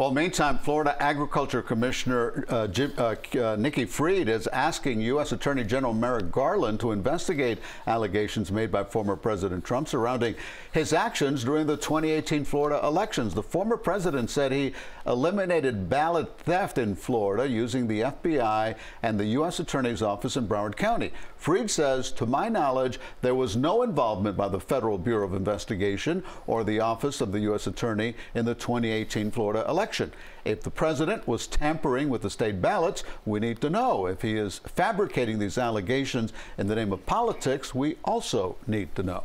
Well, meantime, Florida Agriculture Commissioner uh, Jim, uh, uh, Nikki Fried is asking U.S. Attorney General Merrick Garland to investigate allegations made by former President Trump surrounding his actions during the 2018 Florida elections. The former president said he eliminated ballot theft in Florida using the FBI and the U.S. Attorney's Office in Broward County. Fried says, to my knowledge, there was no involvement by the Federal Bureau of Investigation or the Office of the U.S. Attorney in the 2018 Florida election election. If the president was tampering with the state ballots, we need to know. If he is fabricating these allegations in the name of politics, we also need to know.